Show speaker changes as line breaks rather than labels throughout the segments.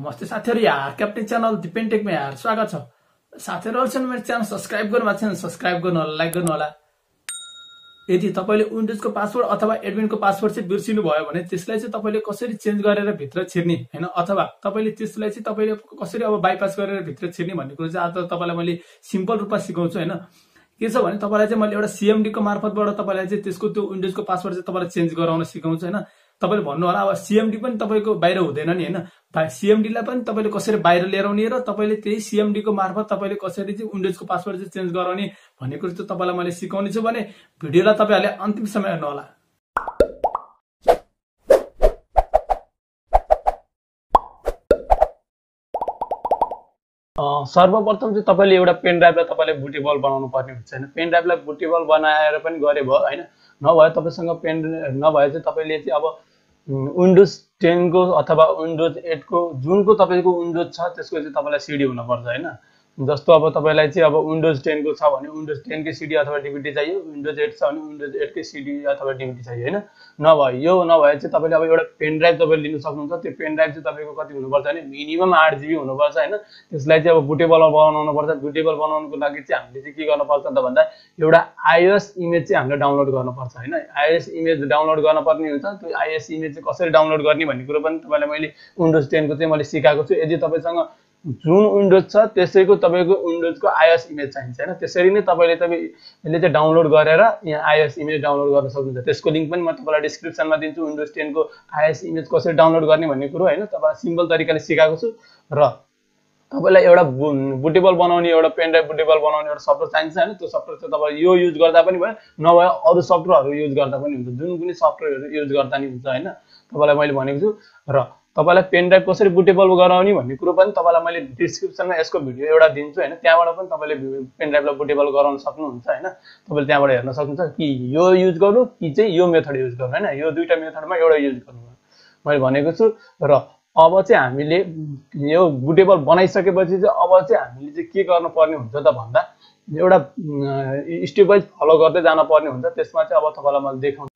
नमस्ते साथीहरू यहाँ क्याप्टेन च्यानल दिपेन टेकमा यहाँ स्वागत छ। साथीहरू अहिलेसम्म मेरो च्यानल सब्सक्राइब गर्नु भएको छैन सब्सक्राइब गर्नु होला लाइक गर्नु होला। यदि तपाईँले विन्डोजको पासवर्ड अथवा एडमिनको पासवर्ड चाहिँ बिर्सिनु भयो भने त्यसलाई चाहिँ तपाईँले कसरी चेन्ज गरेर भित्र छिर्ने होइन? अथवा तपाईँले त्यसलाई चाहिँ तपाईँले कसरी अब बाइपास गरेर भित्र छिर्ने भन्ने कुरो चाहिँ आज तपाईँलाई मैले सिम्पल रूपमा सिकाउँछु होइन? के छ भने तपाईँलाई चाहिँ मैले एउटा सिएमडीको मार्फतबाट तपाईँलाई चाहिँ त्यसको त्यो विन्डोजको पासवर्ड चाहिँ तपाईँलाई चेन्ज गराउन सिकाउँछु होइन? तपाईँले भन्नु होला अब सिएमडी पनि तपाईँको बाहिर हुँदैन नि होइन? सिएमडीलाई पनि तपाईँले कसरी बाहिर लिएर आउने र तपाईँले त्यही सिएमडीको मार्फत तपाईँले कसरी चाहिँ विन्डोजको पासवर्ड चाहिँ चेन्ज गराउने भन्ने कुरो चाहिँ तपाईँलाई मैले सिकाउने छु भने भिडियोलाई तपाईँहरूले अन्तिम समय हेर्नु होला। सर्वप्रथम चाहिँ तपाईँले एउटा पेन ड्राइभलाई तपाईँले बुटेबल बनाउनु पर्ने हुन्छ होइन? पेन ड्राइभलाई बुटेबल बनाएर पनि गरे भयो होइन? नभए तपाईँसँग पेन नभए चाहिँ तपाईँले चाहिँ अब विन्डोज टेनको अथवा विन्डोज एटको जुनको तपाईँको विन्डोज छ त्यसको चाहिँ तपाईँलाई सिडी हुनुपर्छ होइन? जस्तो अब तपाईँलाई चाहिँ अब विन्डोज टेनको छ भने विन्डोज टेनकै सिडी अथवा डिभिडी चाहियो विन्डोज एट छ भने विन्डोज एटकै सिडी अथवा डिभिडी चाहियो होइन? नभए यो नभए चाहिँ तपाईँले अब एउटा पेन ड्राइभ तपाईँले लिनु सक्नुहुन्छ त्यो पेन ड्राइभ चाहिँ तपाईँको कति हुनुपर्छ भने मिनिमम आठ जिबी हुनुपर्छ होइन? त्यसलाई चाहिँ अब बुटेबल बनाउनु पर्छ बुटेबल बनाउनुको लागि चाहिँ हामीले चाहिँ के गर्नुपर्छ त भन्दा एउटा आइएस इमेज चाहिँ हामीले डाउनलोड गर्नुपर्छ होइन? आइएस इमेज डाउनलोड गर्नुपर्ने हुन्छ त्यो आइएस इमेज चाहिँ कसरी डाउनलोड गर्ने भन्ने कुरो पनि तपाईँलाई मैले विन्डोज टेनको चाहिँ मैले सिकाएको छु। यदि तपाईँसँग जुन विन्डोज छ त्यसैको तपाईँको विन्डोजको आइएस इमेज चाहिन्छ होइन? त्यसरी नै तपाईँले तपाईँ यसले चाहिँ डाउनलोड गरेर यहाँ आइएस इमेज डाउनलोड गर्न सक्नुहुन्छ। त्यसको लिङ्क पनि म तपाईँलाई डिस्क्रिप्सनमा दिन्छु विन्डोज टेनको आइएस इमेज कसरी डाउनलोड गर्ने भन्ने कुरो होइन? तपाईँलाई सिम्पल तरिकाले सिकाएको छु। र तपाईँलाई एउटा बुटेबल बनाउने एउटा पेन ड्राइभ बुटेबल बनाउने एउटा सफ्टवेयर चाहिन्छ होइन? त्यो सफ्टवेयर चाहिँ तपाईँ यो युज गर्दा पनि भयो नभए अरू सफ्टवेयरहरू युज गर्दा पनि हुन्छ। जुन कुनै सफ्टवेयरहरू युज गर्दा नि हुन्छ होइन? तपाईँलाई मैले भनेको छु। र तपाईँलाई पेन ड्राइभ कसरी बुटेबल गराउने भन्ने कुरो पनि तपाईँलाई मैले डिस्क्रिप्सनमा यसको भिडियो एउटा दिन्छु होइन? त्यहाँबाट पनि तपाईँले पेन ड्राइभलाई बुटेबल गराउन सक्नुहुन्छ होइन? तपाईँले त्यहाँबाट हेर्न सक्नुहुन्छ कि यो युज गर्नु कि चाहिँ यो मेथड युज गर्नु होइन? यो दुइटा मेथडमा एउटा युज गर्नु मैले भनेको छु र अब चाहिँ हामीले यो बुटेबल बनाइसकेपछि चाहिँ अब चाहिँ हामीले चाहिँ के गर्नुपर्ने हुन्छ त भन्दा एउटा स्टेप वाइज फलो गर्दै जान पर्ने हुन्छ त्यसमा चाहिँ अब तपाईँलाई मैले देखाउँछु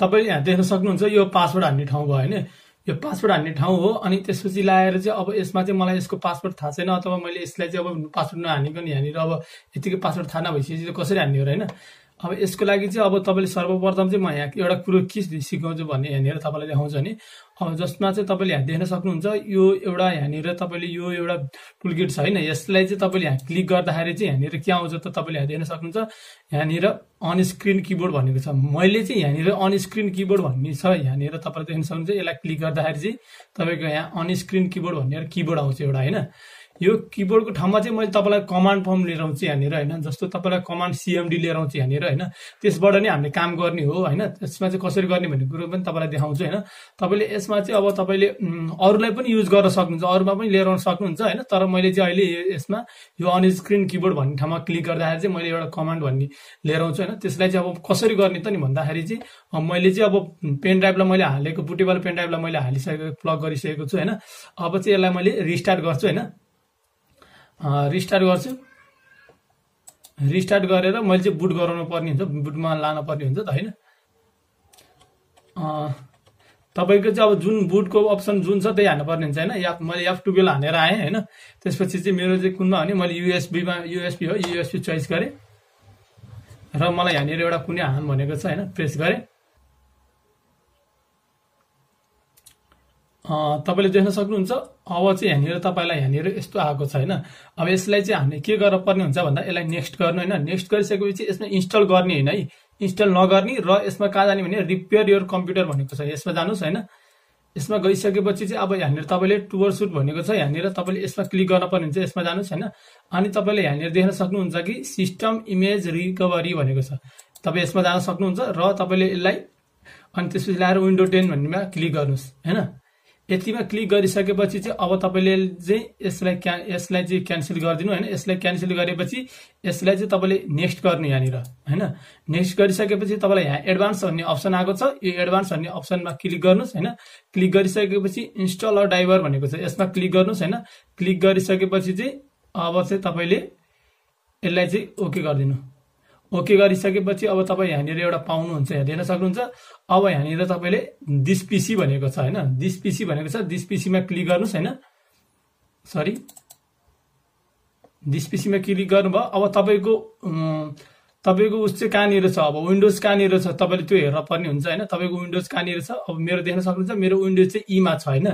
तपाईँले यहाँ देख्न सक्नुहुन्छ यो पासवर्ड हान्ने ठाउँ भयो होइन? यो पासवर्ड हान्ने ठाउँ हो अनि त्यसपछि लाएर चाहिँ अब यसमा चाहिँ मलाई यसको पासवर्ड थाहा छैन अथवा मैले यसलाई चाहिँ अब पासवर्ड नहानेको नि यहाँनिर अब यतिकै पासवर्ड थाहा नभइसकेपछि कसरी हान्ने हो होइन? अब यसको लागि चाहिँ अब तपाईँले सर्वप्रथम चाहिँ म यहाँ एउटा कुरो के सिकाउँछु भन्ने यहाँनिर तपाईँलाई देखाउँछु नि। अब जसमा चाहिँ तपाईँले यहाँ देख्न सक्नुहुन्छ यो एउटा यहाँनिर तपाईँले यो एउटा टुलकिट छ होइन यसलाई चाहिँ तपाईँले यहाँ क्लिक गर्दाखेरि चाहिँ यहाँनिर के आउँछ त तपाईँले यहाँ देख्न सक्नुहुन्छ। यहाँनिर अन स्क्रिन किबोर्ड भनेको छ। मैले चाहिँ यहाँनिर अन स्क्रिन किबोर्ड भन्ने छ यहाँनिर तपाईँले देख्न सक्नुहुन्छ। यसलाई क्लिक गर्दाखेरि चाहिँ तपाईँको यहाँ अन स्क्रिन किबोर्ड भन्ने किबोर्ड आउँछ एउटा होइन। यो किबोर्डको ठाउँमा चाहिँ मैले तपाईँलाई कमान्ड फर्म लिएर आउँछु यहाँनिर होइन? जस्तो तपाईँलाई कमान्ड सिएमडी लिएर आउँछु यहाँनिर होइन? त्यसबाट नै हामीले काम गर्ने हो होइन? त्यसमा चाहिँ कसरी गर्ने भन्ने कुरो पनि तपाईँलाई देखाउँछु होइन? तपाईँले यसमा चाहिँ अब तपाईँले अरूलाई पनि युज गर्न सक्नुहुन्छ अरूमा पनि लिएर आउन सक्नुहुन्छ होइन? तर मैले चाहिँ अहिले यसमा यो अन स्क्रिन किबोर्ड भन्ने ठाउँमा क्लिक गर्दाखेरि चाहिँ मैले एउटा कमान्ड भन्ने लिएर आउँछु होइन? त्यसलाई चाहिँ अब कसरी गर्ने त नि भन्दाखेरि चाहिँ मैले चाहिँ अब पेन ड्राइभलाई मैले हालेको बुटेवाला पेन ड्राइभलाई मैले हालिसकेको प्लग गरिसकेको छु होइन? अब चाहिँ यसलाई मैले रिस्टार्ट गर्छु होइन? रिस्टार्ट गर्छु। रिस्टार्ट गरेर मैले चाहिँ बुट गराउनु पर्ने हुन्छ बुटमा लानु पर्ने हुन्छ त होइन? तपाईँको चाहिँ अब जुन बुटको अप्सन जुन छ त्यही हान्नुपर्ने हुन्छ होइन? या मैले एफ टुवेल्भ हानेर आएँ होइन? त्यसपछि चाहिँ मेरो चाहिँ कुनमा भने मैले युएसबीमा युएसबी हो युएसबी चोइस गरेँ। र मलाई यहाँनिर एउटा कुनै हान भनेको छ होइन प्रेस गरेँ। तपाईँले देख्न सक्नुहुन्छ अब चाहिँ यहाँनिर तपाईँलाई यहाँनिर यस्तो आएको छ होइन? अब यसलाई चाहिँ हामीले के गर्न पर्ने हुन्छ भन्दा यसलाई नेक्स्ट गर्नु होइन? नेक्स्ट गरिसकेपछि यसमा इन्स्टल गर्ने होइन? है इन्स्टल नगर्ने र यसमा कहाँ जाने भने रिपेयर यर कम्प्युटर भनेको छ। यसमा जानुहोस् होइन? यसमा गइसकेपछि चाहिँ अब यहाँनिर तपाईँले टुवर सुट भनेको छ। यहाँनिर तपाईँले यसमा क्लिक गर्न पर्ने हुन्छ। यसमा जानुहोस् होइन? अनि तपाईँले यहाँनिर देख्न सक्नुहुन्छ कि सिस्टम इमेज रिकभरी भनेको छ। तपाईँ यसमा जान सक्नुहुन्छ र तपाईँले यसलाई अनि त्यसपछि ल्याएर विन्डो टेन भन्नेमा क्लिक गर्नुहोस् होइन? यतिमा क्लिक गरिसकेपछि चाहिँ अब तपाईँले चाहिँ यसलाई क्या यसलाई चाहिँ क्यान्सल गरिदिनु होइन। यसलाई क्यान्सल गरेपछि यसलाई चाहिँ तपाईँले नेक्स्ट गर्ने यहाँनिर होइन। नेक्स्ट गरिसकेपछि तपाईँलाई यहाँ एडभान्स भन्ने अप्सन आएको छ। यो एडभान्स भन्ने अप्सनमा क्लिक गर्नुहोस् होइन। क्लिक गरिसकेपछि इन्स्टल अ ड्राइभर भनेको छ। यसमा क्लिक गर्नुहोस् होइन। क्लिक गरिसकेपछि चाहिँ अब चाहिँ तपाईँले यसलाई चाहिँ ओके गरिदिनु। ओके गरिसकेपछि अब तपाईँ यहाँनिर एउटा पाउनुहुन्छ यहाँ हेर्न सक्नुहुन्छ। अब यहाँनिर तपाईँले दिस पिसी भनेको छ होइन? दिस पिसी भनेको छ। दिस पिसीमा क्लिक गर्नुहोस् होइन? सरी दिस पिसीमा क्लिक गर्नुभयो। अब तपाईँको तपाईँको उस चाहिँ कहाँनिर छ? अब विन्डोज कहाँनिर छ? तपाईँले त्यो हेर्न पर्ने हुन्छ होइन? तपाईँको विन्डोज कहाँनिर छ? अब मेरो देख्न सक्नुहुन्छ मेरो विन्डोज चाहिँ इमा छ होइन?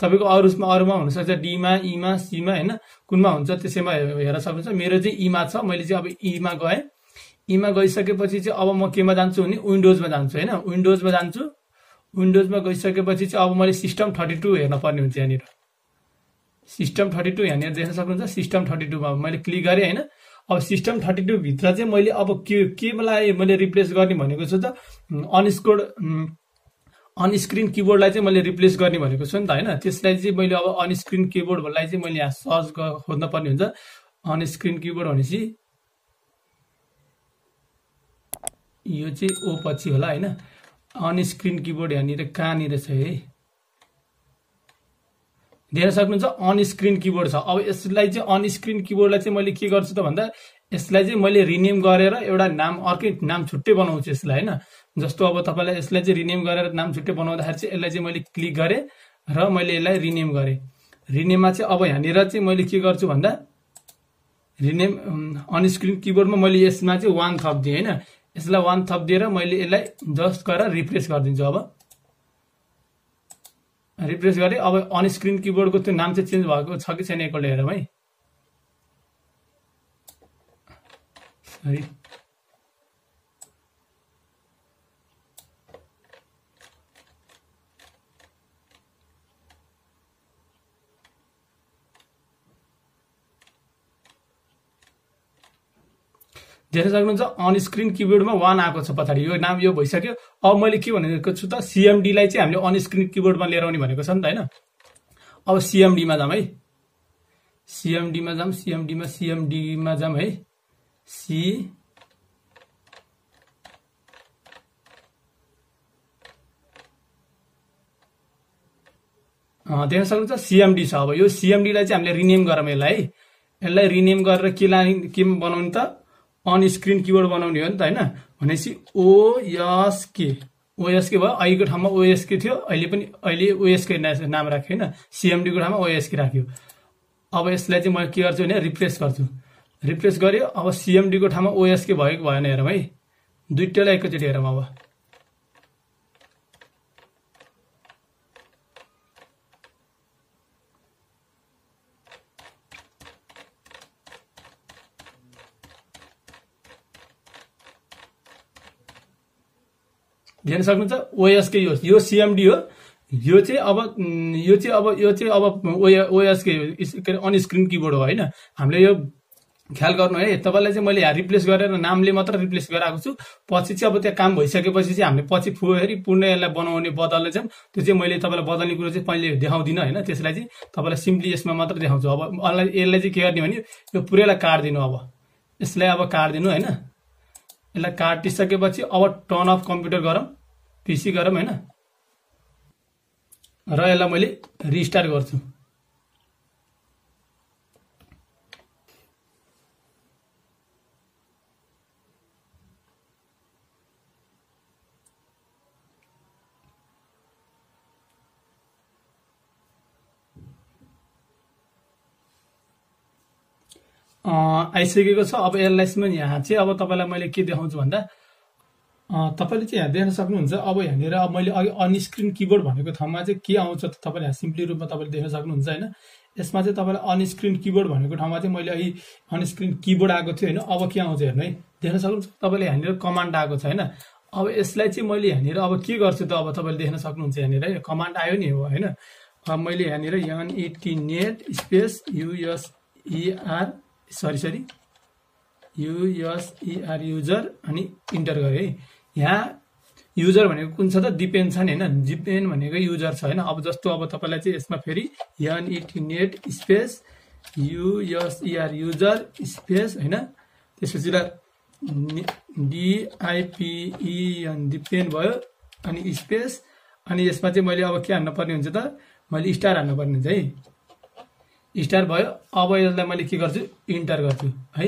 तपाईँको अरूमा अरूमा हुनसक्छ डीमा इमा सीमा होइन? कुनमा हुन्छ त्यसैमा हेर्न सक्नुहुन्छ। मेरो चाहिँ इमा छ। मैले चाहिँ अब इमा गएँ। इमा गइसकेपछि चाहिँ अब म केमा जान्छु भने विन्डोजमा जान्छु होइन? विन्डोजमा जान्छु। विन्डोजमा गइसकेपछि चाहिँ अब मैले सिस्टम थर्टी टू हेर्न पर्ने हुन्छ यहाँनिर। सिस्टम थर्टी टू यहाँनिर देख्न सक्नुहुन्छ सिस्टम थर्टी टूमा मैले क्लिक गरेँ होइन? अब सिस्टम थर्टी टू भित्र चाहिँ मैले अब के केलाई मैले रिप्लेस गर्ने भनेको छु त अनस्कोड अनस्क्रिन किबोर्डलाई चाहिँ मैले रिप्लेस गर्ने भनेको छु नि त होइन? त्यसलाई चाहिँ मैले अब अनस्क्रिन किबोर्डलाई चाहिँ मैले यहाँ सर्च खोज्न पर्ने हुन्छ। अनस्क्रिन किबोर्ड भनेपछि यो चाहिँ ओ पछि होला होइन? अनस्क्रिन किबोर्ड यहाँनिर कहाँनिर छ है? देख्न सक्नुहुन्छ अन स्क्रिन किबोर्ड छ। अब यसलाई चाहिँ अन स्क्रिन किबोर्डलाई चाहिँ मैले के गर्छु त भन्दा यसलाई चाहिँ मैले रिनेम गरेर एउटा नाम अर्कै नाम छुट्टै बनाउँछु यसलाई होइन? जस्तो अब तपाईँलाई यसलाई चाहिँ रिनेम गरेर नाम छुट्टै बनाउँदाखेरि चाहिँ यसलाई चाहिँ मैले क्लिक गरेँ र मैले यसलाई रिनेम गरेँ। रिनेममा चाहिँ अब यहाँनिर चाहिँ मैले के गर्छु भन्दा रिनेम अन स्क्रिन किबोर्डमा मैले यसमा चाहिँ वान थपिदिएँ होइन? यसलाई वान थपिदिएर मैले यसलाई जस्ट गरेर रिफ्रेस गरिदिन्छु अब। रिप्लेस गरेँ अब अन स्क्रिन किबोर्डको त्यो नाम चाहिँ चेन्ज भएको छ कि छैन एकपल्ट हेरौँ है। देख्न सक्नुहुन्छ अन स्क्रिन किबोर्डमा वान आएको छ पछाडि। यो नाम यो भइसक्यो। अब मैले के भनेको छु त सिएमडीलाई चाहिँ हामीले अन स्क्रिन किबोर्डमा लिएर आउने भनेको छ नि त होइन? अब सिएमडीमा जाऊँ है। सिएमडीमा जाऊँ सिएमडीमा सिएमडीमा जाऊँ है। सी देख्न सक्नुहुन्छ सिएमडी छ। अब यो सिएमडीलाई चाहिँ हामीले रिनेम गरौँ यसलाई है। यसलाई रिनेम गरेर के ला के बनाउने त? अन स्क्रिन किबोर्ड बनाउने हो नि त होइन? भनेपछि ओएसके ओएसके भयो अहिलेको ठाउँमा ओएसके थियो अहिले पनि अहिले ओएसके नाम राख्यो होइन? सिएमडीको ठाउँमा ओएसके राख्यो। अब यसलाई चाहिँ म के गर्छु भने रिप्लेस गर्छु। रिप्लेस गर्यो अब सिएमडीको ठाउँमा ओएसके भएको भएन हेरौँ है। दुइटैलाई एकैचोटि हेरौँ अब। हेर्न सक्नुहुन्छ ओएसके यो यो सिएमडी हो। यो चाहिँ अब यो चाहिँ अब यो चाहिँ अब ओएसके के अरे अन स्क्रिन किबोर्ड हो होइन। हामीले यो ख्याल गर्नु है। तपाईँलाई चाहिँ मैले यहाँ रिप्लेस गरेर नामले मात्र रिप्लेस गराएको छु। पछि चाहिँ अब त्यहाँ काम भइसकेपछि चाहिँ हामीले पछि फेरि पुनः यसलाई बनाउने बदल्ने चाहिँ त्यो चाहिँ मैले तपाईँलाई बदल्ने कुरो चाहिँ पहिले देखाउँदिनँ होइन। त्यसलाई चाहिँ तपाईँलाई सिम्पली यसमा मात्र देखाउँछु। अब अनलाइन यसलाई चाहिँ के गर्ने भने यो पुरैलाई काटिदिनु अब। यसलाई अब काटिदिनु होइन। यसलाई काटिसकेपछि अब टर्न अफ कम्प्युटर गरौँ। पिसी गरौँ होइन। र यसलाई मैले रिस्टार्ट गर्छु। आइसकेको छ। अब यसलाई यहाँ चाहिँ अब तपाईँलाई मैले के देखाउँछु भन्दा तपाईँले चाहिँ यहाँ देख्न सक्नुहुन्छ अब यहाँनिर अब मैले अघि अनस्क्रिन किबोर्ड भनेको ठाउँमा चाहिँ के आउँछ त तपाईँले यहाँ सिम्पली रूपमा तपाईँले देख्न सक्नुहुन्छ होइन? यसमा चाहिँ तपाईँलाई अनस्क्रिन किबोर्ड भनेको ठाउँमा चाहिँ मैले अघि अनस्क्रिन किबोर्ड आएको थियो होइन? अब के आउँछ हेर्नु है? देख्न सक्नुहुन्छ? तपाईँले यहाँनिर कमान्ड आएको छ होइन? अब यसलाई चाहिँ मैले यहाँनिर अब के गर्छु त अब तपाईँले देख्न सक्नुहुन्छ यहाँनिर है? कमान्ड आयो नि हो होइन? अब मैले यहाँनिर NET net space USER sorry sorry USER user अनि इन्टर गरेँ है? यहाँ युजर भनेको कुन छ त? डिपेन्ड छ नि होइन? डिपेन्ड भनेको युजर छ होइन? अब जस्तो अब तपाईँलाई चाहिँ यसमा फेरि NET net space USER user space होइन? त्यसपछि डिआइपिइएन डिपेन्ड भयो अनि स्पेस अनि यसमा चाहिँ मैले अब के हान्नु पर्ने हुन्छ त? मैले स्टार हान्नु पर्ने हुन्छ है। स्टार भयो। अब यसलाई मैले के गर्छु? इन्टर गर्छु है।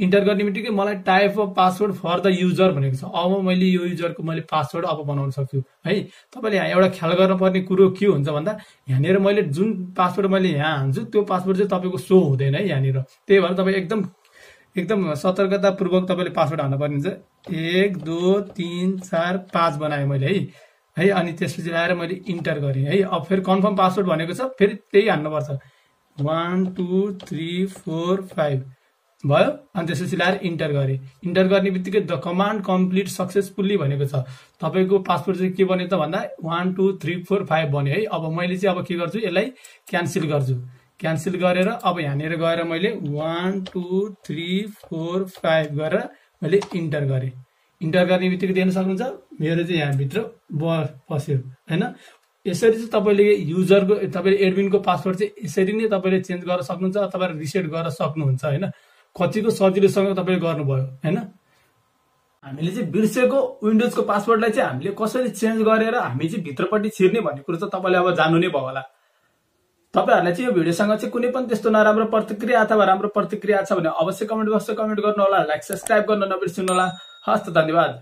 इन्टर गर्ने बित्तिकै मलाई type of password for the user भनेको छ। अब मैले यो युजरको मैले पासवर्ड अब बनाउन सक्छु है? तपाईँले यहाँ एउटा ख्याल गर्नुपर्ने कुरो के हुन्छ भन्दा यहाँनिर मैले जुन पासवर्ड मैले यहाँ हान्छु त्यो पासवर्ड चाहिँ तपाईँको सो हुँदैन है यहाँनिर। त्यही भएर तपाईँ एकदम एकदम सतर्कतापूर्वक तपाईँले पासवर्ड हाल्नुपर्ने हुन्छ। एक दो तिन चार पाँच बनाएँ मैले है? है अनि त्यसपछि आएर मैले इन्टर गरेँ है? अब फेरि कन्फर्म पासवर्ड भनेको छ फेरि त्यही हान्नुपर्छ। One two three four five भयो अनि त्यसपछि ल्याएर इन्टर गरेँ। इन्टर गर्ने बित्तिकै द कमान्ड कम्प्लिट सक्सेसफुल्ली भनेको छ। तपाईँको पासपोर्ट चाहिँ के बन्यो त भन्दा one two three four five बन्यो है। अब मैले चाहिँ अब के गर्छु यसलाई क्यान्सल गर्छु। क्यान्सल गरेर अब यहाँनिर गएर मैले one two three four five गरेर मैले इन्टर गरेँ। इन्टर गर्ने बित्तिकै देख्न सक्नुहुन्छ मेरो चाहिँ यहाँभित्र ब पस्यो होइन? यसरी चाहिँ तपाईँले युजरको तपाईँले एडमिनको पासवर्ड चाहिँ यसरी नै तपाईँले चेन्ज गर्न सक्नुहुन्छ अथवा रिसेट गर्न सक्नुहुन्छ होइन? कतिको सजिलोसँग तपाईँले गर्नुभयो होइन? हामीले चाहिँ बिर्सेको विन्डोजको पासवर्डलाई चाहिँ हामीले कसरी चेन्ज गरेर हामी चाहिँ भित्रपट्टि छिर्ने भन्ने कुरो चाहिँ तपाईँले अब जान्नु नै भयो होला। तपाईँहरूलाई चाहिँ यो भिडियोसँग चाहिँ कुनै पनि त्यस्तो नराम्रो प्रतिक्रिया अथवा राम्रो प्रतिक्रिया छ भने अवश्य कमेन्ट बक्समा कमेन्ट गर्नु होला लाइक सब्सक्राइब गर्न नबिर्सिनु होला हस्त धन्यवाद।